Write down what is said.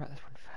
about this one.